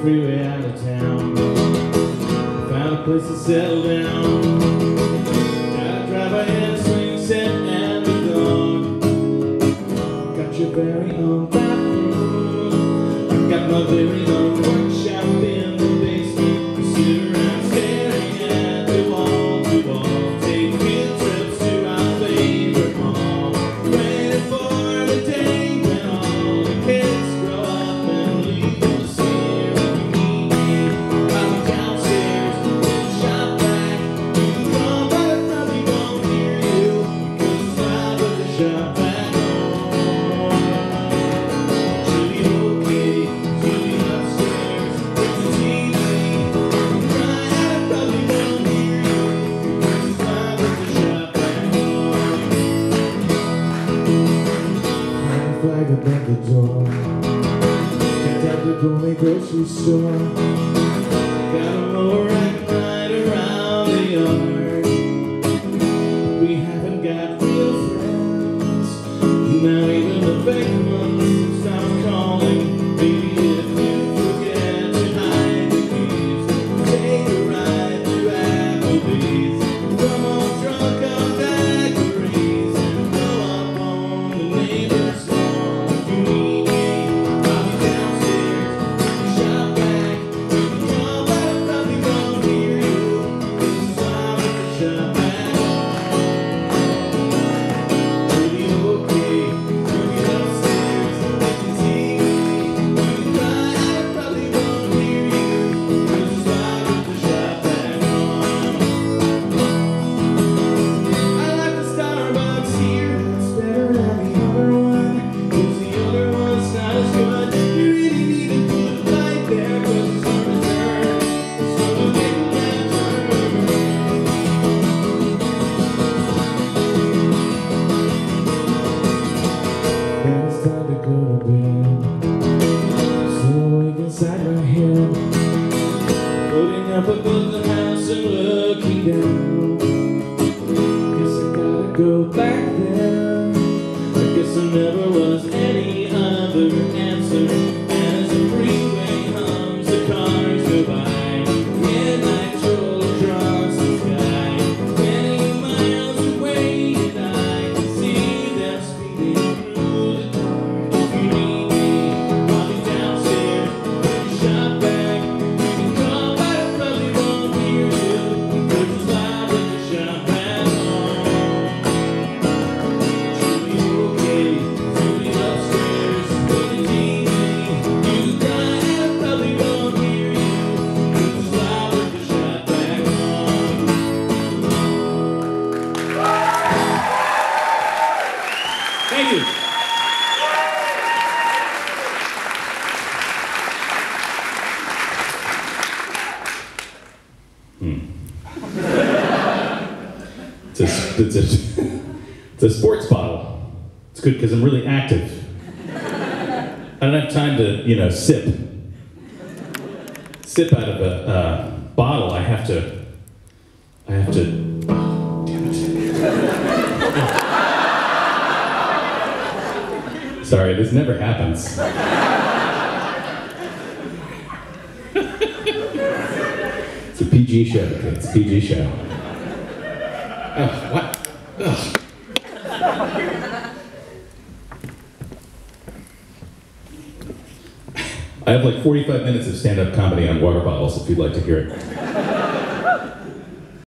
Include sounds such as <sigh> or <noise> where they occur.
freeway out of town. Found a place to settle down. Got a driver and a swing set and a dog. Got your very own bathroom. I got my very own. opened up the door Get out the gourmet grocery store up above the house and looking down. Guess I gotta go back there. I guess there never was any other answer. you. Hmm. It's a, it's, a, it's a sports bottle. It's good because I'm really active. I don't have time to, you know, sip. Sip out of a uh, bottle. I have to, I have to Sorry, this never happens. <laughs> it's a PG show, It's a PG show. What? Ugh. I have like 45 minutes of stand-up comedy on water bottles if you'd like to hear it.